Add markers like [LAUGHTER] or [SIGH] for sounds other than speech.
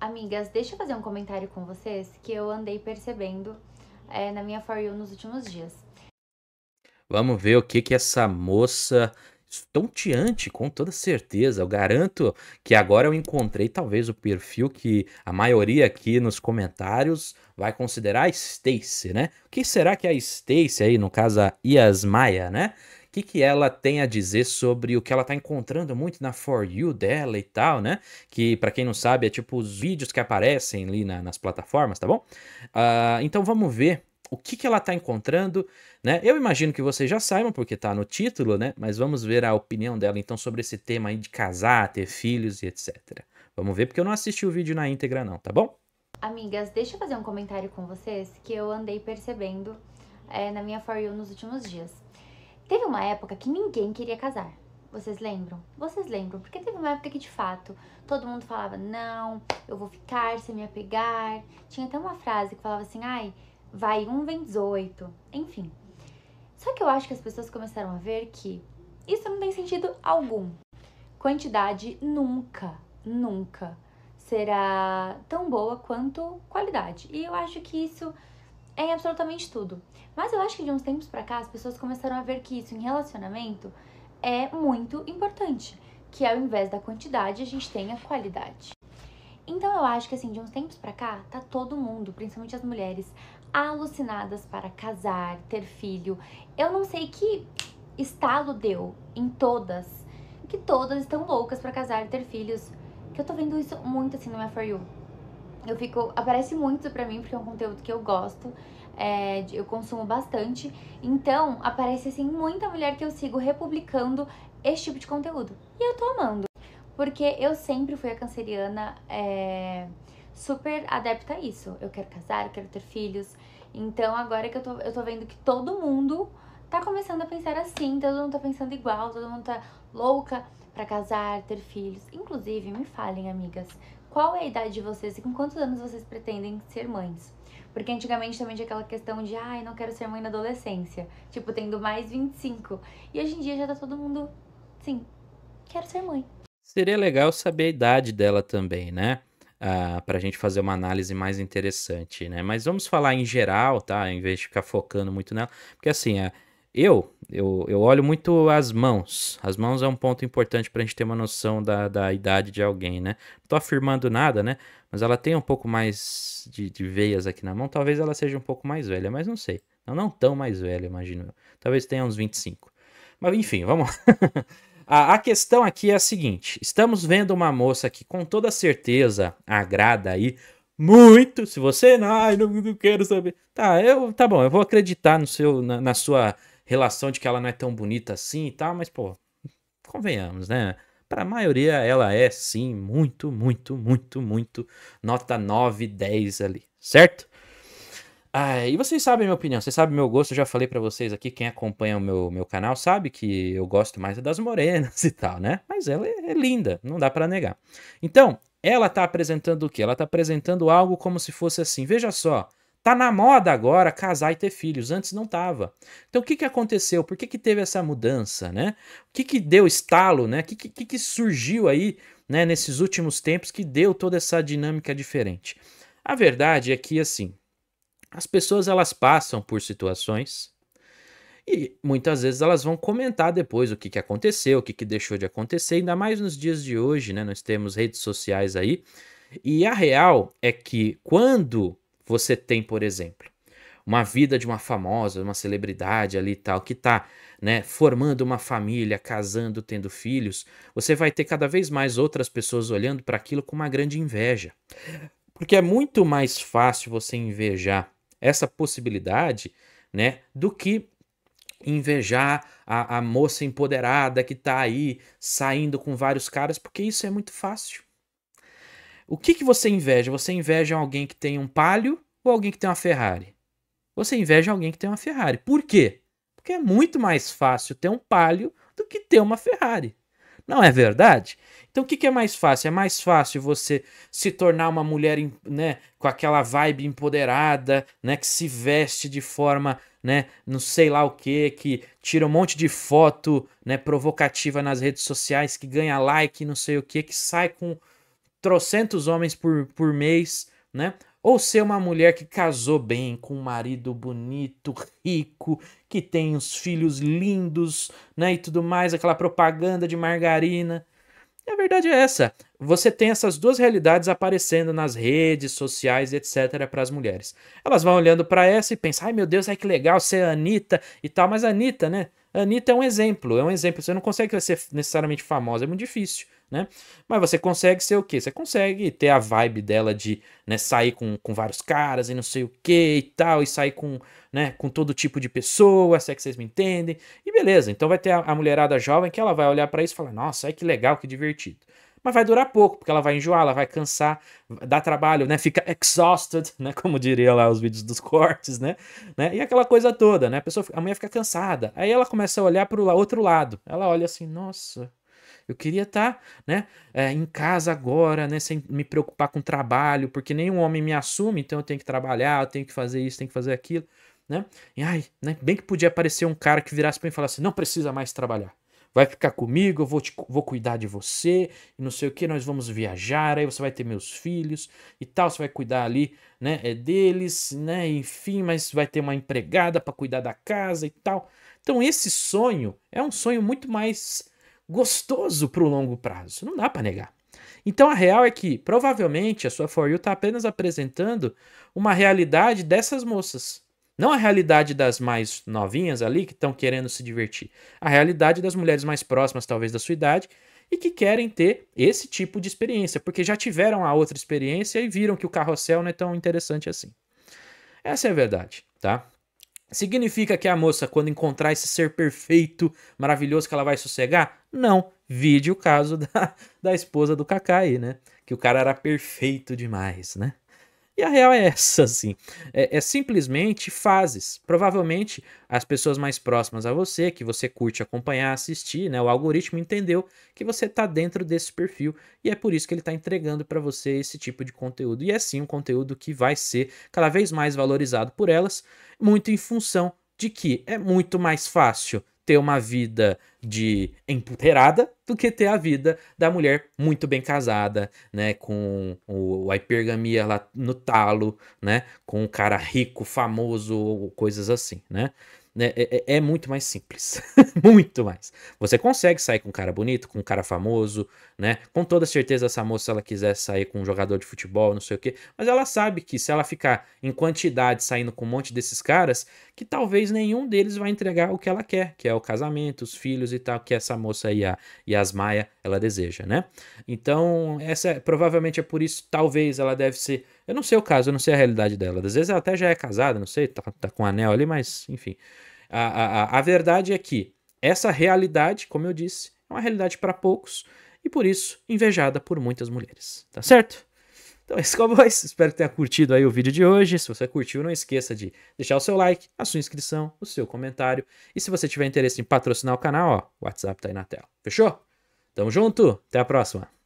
Amigas, deixa eu fazer um comentário com vocês que eu andei percebendo é, na minha For You nos últimos dias. Vamos ver o que que essa moça estonteante, com toda certeza. Eu garanto que agora eu encontrei talvez o perfil que a maioria aqui nos comentários vai considerar a Stacy, né? O que será que a Stacy aí, no caso a Yasmaya, né? O que, que ela tem a dizer sobre o que ela tá encontrando muito na For You dela e tal, né? Que, para quem não sabe, é tipo os vídeos que aparecem ali na, nas plataformas, tá bom? Uh, então vamos ver o que, que ela tá encontrando, né? Eu imagino que vocês já saibam, porque tá no título, né? Mas vamos ver a opinião dela então sobre esse tema aí de casar, ter filhos e etc. Vamos ver, porque eu não assisti o vídeo na íntegra, não, tá bom? Amigas, deixa eu fazer um comentário com vocês que eu andei percebendo é, na minha For You nos últimos dias. Teve uma época que ninguém queria casar. Vocês lembram? Vocês lembram? Porque teve uma época que, de fato, todo mundo falava, não, eu vou ficar sem me apegar. Tinha até uma frase que falava assim, ai, vai um, vem 18. Enfim. Só que eu acho que as pessoas começaram a ver que isso não tem sentido algum. Quantidade nunca, nunca será tão boa quanto qualidade. E eu acho que isso é absolutamente tudo. Mas eu acho que de uns tempos pra cá as pessoas começaram a ver que isso em relacionamento é muito importante, que ao invés da quantidade a gente tenha qualidade. Então eu acho que assim, de uns tempos pra cá, tá todo mundo, principalmente as mulheres, alucinadas para casar, ter filho. Eu não sei que estalo deu em todas, que todas estão loucas para casar e ter filhos. Que eu tô vendo isso muito assim no minha For You eu fico. Aparece muito pra mim, porque é um conteúdo que eu gosto. É, eu consumo bastante. Então, aparece assim muita mulher que eu sigo republicando esse tipo de conteúdo. E eu tô amando. Porque eu sempre fui a canceriana é, super adepta a isso. Eu quero casar, eu quero ter filhos. Então, agora que eu tô, eu tô vendo que todo mundo tá começando a pensar assim, todo mundo tá pensando igual, todo mundo tá louca para casar, ter filhos. Inclusive, me falem, amigas, qual é a idade de vocês e com quantos anos vocês pretendem ser mães? Porque antigamente também tinha aquela questão de, ai, não quero ser mãe na adolescência. Tipo, tendo mais 25. E hoje em dia já tá todo mundo, sim, quero ser mãe. Seria legal saber a idade dela também, né? Ah, para a gente fazer uma análise mais interessante, né? Mas vamos falar em geral, tá? Em vez de ficar focando muito nela. Porque assim, a. Eu, eu, eu olho muito as mãos. As mãos é um ponto importante para a gente ter uma noção da, da idade de alguém, né? Não tô afirmando nada, né? Mas ela tem um pouco mais de, de veias aqui na mão. Talvez ela seja um pouco mais velha, mas não sei. Não, não tão mais velha, imagino eu. Talvez tenha uns 25. Mas enfim, vamos lá. [LAUGHS] a, a questão aqui é a seguinte: estamos vendo uma moça que com toda certeza agrada aí muito. Se você ai, não, não quero saber. Tá, eu, tá bom, eu vou acreditar no seu, na, na sua relação de que ela não é tão bonita assim e tal, mas, pô, convenhamos, né? Para a maioria, ela é sim muito, muito, muito, muito nota 9, 10 ali, certo? Ah, e vocês sabem minha opinião, vocês sabem meu gosto, eu já falei para vocês aqui, quem acompanha o meu, meu canal sabe que eu gosto mais das morenas [LAUGHS] e tal, né? Mas ela é, é linda, não dá para negar. Então, ela tá apresentando o quê? Ela tá apresentando algo como se fosse assim, veja só, Tá na moda agora casar e ter filhos, antes não tava. Então o que, que aconteceu? Por que, que teve essa mudança, né? O que, que deu estalo, né? O que, que, que surgiu aí, né, nesses últimos tempos que deu toda essa dinâmica diferente? A verdade é que, assim, as pessoas elas passam por situações e muitas vezes elas vão comentar depois o que, que aconteceu, o que, que deixou de acontecer, ainda mais nos dias de hoje, né? Nós temos redes sociais aí. E a real é que quando você tem, por exemplo, uma vida de uma famosa, uma celebridade ali e tal, que está né, formando uma família, casando, tendo filhos, você vai ter cada vez mais outras pessoas olhando para aquilo com uma grande inveja. Porque é muito mais fácil você invejar essa possibilidade, né, do que invejar a, a moça empoderada que está aí saindo com vários caras, porque isso é muito fácil. O que, que você inveja? Você inveja alguém que tem um palio ou alguém que tem uma Ferrari? Você inveja alguém que tem uma Ferrari. Por quê? Porque é muito mais fácil ter um palio do que ter uma Ferrari. Não é verdade? Então o que, que, é mais fácil? É mais fácil você se tornar uma mulher né, com aquela vibe empoderada, né, que se veste de forma, né, não sei lá o que, que tira um monte de foto né, provocativa nas redes sociais, que ganha like, não sei o que, que sai com trocentos homens por, por mês, né? Ou ser uma mulher que casou bem com um marido bonito, rico, que tem os filhos lindos, né? E tudo mais, aquela propaganda de margarina. E a verdade é essa. Você tem essas duas realidades aparecendo nas redes sociais, etc., para as mulheres. Elas vão olhando para essa e pensam: ai meu Deus, ai que legal ser a Anitta e tal. Mas a Anitta, né? A Anitta é um exemplo, é um exemplo. Você não consegue ser necessariamente famosa, é muito difícil né? Mas você consegue ser o quê? Você consegue ter a vibe dela de né, sair com, com vários caras e não sei o que e tal, e sair com, né, com todo tipo de pessoa, se é que vocês me entendem. E beleza, então vai ter a, a mulherada jovem que ela vai olhar para isso e falar: nossa, ai que legal, que divertido. Mas vai durar pouco, porque ela vai enjoar, ela vai cansar, dá trabalho, né? Fica exhausted, [LAUGHS] né? Como diria lá os vídeos dos cortes, né? né? E aquela coisa toda, né? A, pessoa, a mulher fica cansada. Aí ela começa a olhar para o outro lado. Ela olha assim, nossa, eu queria estar, tá, né, é, em casa agora, né, sem me preocupar com trabalho, porque nenhum homem me assume, então eu tenho que trabalhar, eu tenho que fazer isso, tenho que fazer aquilo, né? E ai, né, bem que podia aparecer um cara que virasse para mim e falasse: "Não precisa mais trabalhar. Vai ficar comigo, eu vou te, vou cuidar de você, e não sei o que, nós vamos viajar, aí você vai ter meus filhos e tal, você vai cuidar ali, né, é deles, né, enfim, mas vai ter uma empregada para cuidar da casa e tal. Então esse sonho é um sonho muito mais gostoso para o longo prazo. Não dá para negar. Então a real é que provavelmente a sua For You está apenas apresentando uma realidade dessas moças. Não a realidade das mais novinhas ali que estão querendo se divertir. A realidade das mulheres mais próximas, talvez, da sua idade e que querem ter esse tipo de experiência, porque já tiveram a outra experiência e viram que o carrossel não é tão interessante assim. Essa é a verdade, tá? Significa que a moça, quando encontrar esse ser perfeito, maravilhoso, que ela vai sossegar? Não. Vide o caso da, [LAUGHS] da esposa do Kaká aí, né? Que o cara era perfeito demais, né? E a real é essa, assim. É, é, simplesmente fases. Provavelmente as pessoas mais próximas a você, que você curte acompanhar, assistir, né? O algoritmo entendeu que você está dentro desse perfil e é por isso que ele está entregando para você esse tipo de conteúdo. E é sim um conteúdo que vai ser cada vez mais valorizado por elas, muito em função de que é muito mais fácil ter uma vida de empoderada do que ter a vida da mulher muito bem casada, né, com o, a hipergamia lá no talo, né, com um cara rico, famoso, coisas assim, né? Né, é, é, é muito mais simples. [LAUGHS] muito mais. Você consegue sair com um cara bonito, com um cara famoso, né? Com toda certeza, essa moça, ela quiser sair com um jogador de futebol, não sei o quê, mas ela sabe que se ela ficar em quantidade saindo com um monte desses caras, que talvez nenhum deles vai entregar o que ela quer, que é o casamento, os filhos e tal, que essa moça aí, a Yasmaia, ela deseja, né? Então, essa é, provavelmente é por isso, talvez ela deve ser. Eu não sei o caso, eu não sei a realidade dela. Às vezes ela até já é casada, não sei, tá, tá com um anel ali, mas enfim. A, a, a verdade é que essa realidade, como eu disse, é uma realidade para poucos e por isso invejada por muitas mulheres. Tá certo? Então [LAUGHS] é isso, cowboys. Espero que tenha curtido aí o vídeo de hoje. Se você curtiu, não esqueça de deixar o seu like, a sua inscrição, o seu comentário. E se você tiver interesse em patrocinar o canal, ó, o WhatsApp tá aí na tela. Fechou? Tamo junto, até a próxima.